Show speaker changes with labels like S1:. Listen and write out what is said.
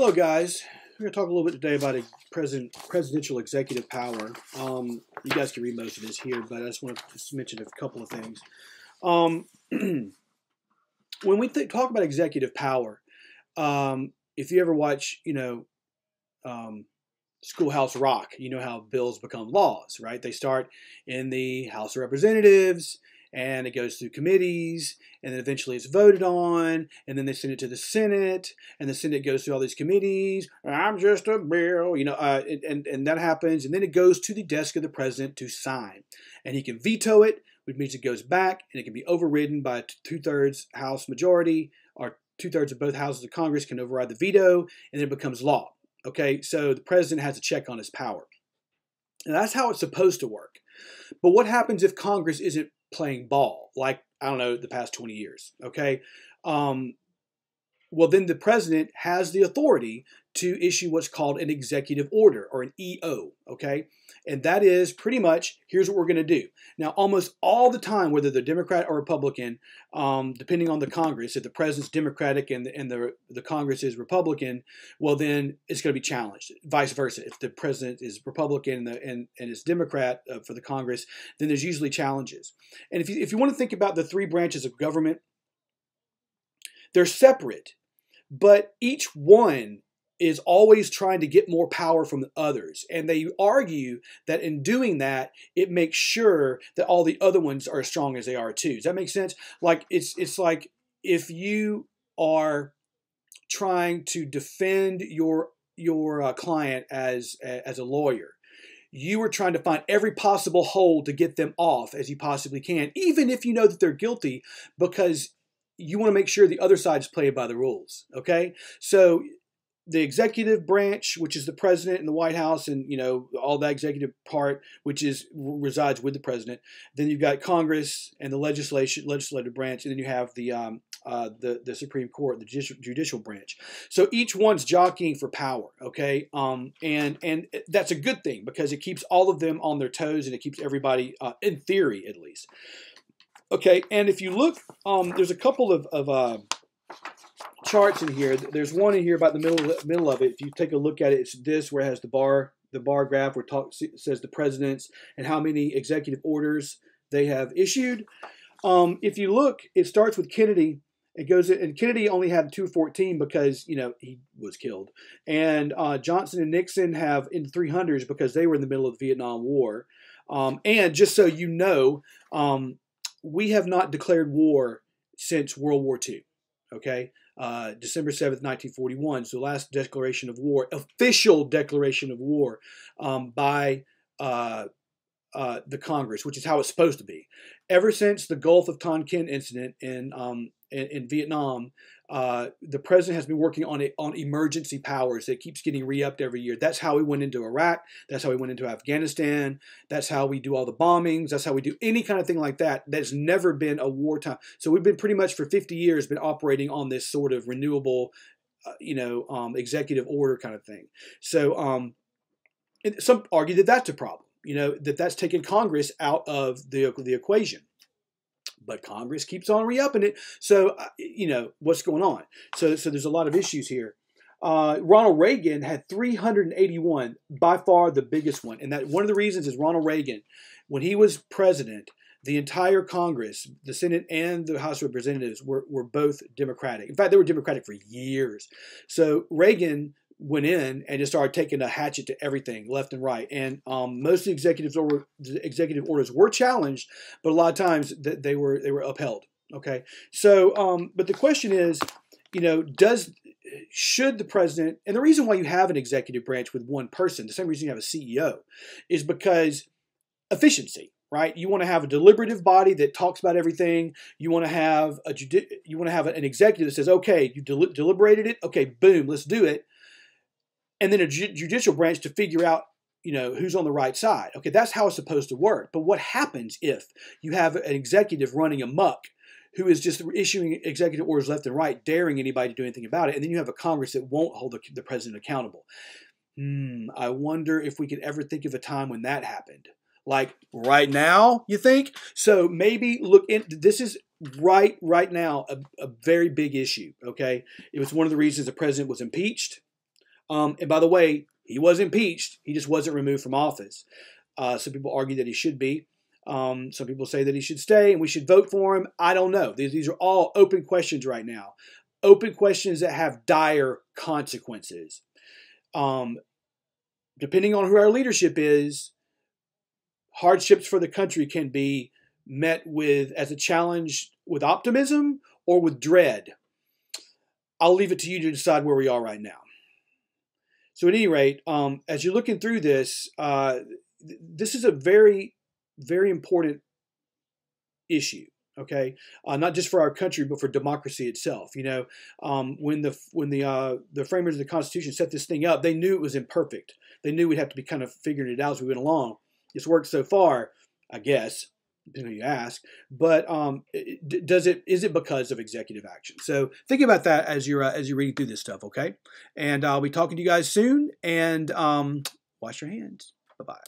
S1: Hello, guys. We're going to talk a little bit today about a president, presidential executive power. Um, you guys can read most of this here, but I just want to just mention a couple of things. Um, when we th- talk about executive power, um, if you ever watch, you know, um, Schoolhouse Rock, you know how bills become laws, right? They start in the House of Representatives, and it goes through committees and then eventually it's voted on and then they send it to the senate and the senate goes through all these committees i'm just a bill you know uh, and, and that happens and then it goes to the desk of the president to sign and he can veto it which means it goes back and it can be overridden by a two-thirds house majority or two-thirds of both houses of congress can override the veto and then it becomes law okay? So the president has a check on his power. And that's how it's supposed to work. But what happens if congress isn't playing ball, like, I don't know, the past 20 years, okay? Um, well, then the president has the authority to issue what's called an executive order or an EO, okay? And that is pretty much here's what we're going to do. Now, almost all the time, whether they're Democrat or Republican, um, depending on the Congress, if the president's Democratic and the, and the, the Congress is Republican, well, then it's going to be challenged. Vice versa. If the president is Republican and, the, and, and is Democrat uh, for the Congress, then there's usually challenges. And if you, if you want to think about the three branches of government, they're separate, but each one is always trying to get more power from the others. And they argue that in doing that, it makes sure that all the other ones are as strong as they are too. Does that make sense? Like it's it's like if you are trying to defend your your uh, client as as a lawyer, you are trying to find every possible hole to get them off as you possibly can, even if you know that they're guilty, because you want to make sure the other side is playing by the rules. Okay, so the executive branch, which is the president and the White House, and you know all that executive part, which is resides with the president. Then you've got Congress and the legislation, legislative branch, and then you have the um, uh, the the Supreme Court, the judicial, judicial branch. So each one's jockeying for power. Okay, um, and and that's a good thing because it keeps all of them on their toes and it keeps everybody, uh, in theory, at least. Okay, and if you look, um, there's a couple of of uh, charts in here. There's one in here about the middle middle of it. If you take a look at it, it's this where it has the bar the bar graph where talk says the presidents and how many executive orders they have issued. Um, if you look, it starts with Kennedy. It goes and Kennedy only had 214 because you know he was killed, and uh, Johnson and Nixon have in 300s because they were in the middle of the Vietnam War. Um, and just so you know, um, we have not declared war since World War II. Okay, uh, December 7th, 1941. So, the last declaration of war, official declaration of war um, by uh, uh, the Congress, which is how it's supposed to be. Ever since the Gulf of Tonkin incident in, um, in, in, Vietnam, uh, the president has been working on it on emergency powers that keeps getting re-upped every year. That's how we went into Iraq. That's how we went into Afghanistan. That's how we do all the bombings. That's how we do any kind of thing like that. That's never been a wartime. So we've been pretty much for 50 years been operating on this sort of renewable, uh, you know, um, executive order kind of thing. So um, some argue that that's a problem. You know that that's taken Congress out of the the equation but Congress keeps on re-upping it. So, uh, you know, what's going on? So, so there's a lot of issues here. Uh, Ronald Reagan had 381, by far the biggest one. And that one of the reasons is Ronald Reagan, when he was president, the entire Congress, the Senate and the House of Representatives were, were both Democratic. In fact, they were Democratic for years. So Reagan went in and just started taking a hatchet to everything left and right. And um, most of the executive or, the executive orders were challenged, but a lot of times they were they were upheld. Okay, so um, but the question is, you know, does should the president and the reason why you have an executive branch with one person, the same reason you have a CEO, is because efficiency right? You want to have a deliberative body that talks about everything. You want to have a judi- you want to have an executive that says, "Okay, you del- deliberated it. Okay, boom, let's do it." And then a ju- judicial branch to figure out you know who's on the right side. Okay that's how it's supposed to work. But what happens if you have an executive running amok who is just issuing executive orders left and right daring anybody to do anything about it and then you have a congress that won't hold the, the president accountable? Hmm i wonder if we could ever think of a time when that happened. Like right now you think? So maybe look in this is right right now a, a very big issue okay? It was one of the reasons the president was impeached Um, and by the way, he was impeached. He just wasn't removed from office. Uh, some people argue that he should be. Um, some people say that he should stay and we should vote for him. I don't know. These, these are all open questions right now. Open questions that have dire consequences. Um, depending on who our leadership is, hardships for the country can be met with as a challenge with optimism or with dread. I'll leave it to you to decide where we are right now. So, at any rate, um, as you're looking through this, uh, th- this is a very, very important issue. Okay, uh, not just for our country, but for democracy itself. You know, um, when the when the uh, the framers of the Constitution set this thing up, they knew it was imperfect. They knew we'd have to be kind of figuring it out as we went along. It's worked so far, I guess, depending on you ask. But um, does it is it because of executive action? So think about that as you're uh, as you're reading through this stuff. Okay, and I'll be talking to you guys soon. And um, wash your hands. Bye bye.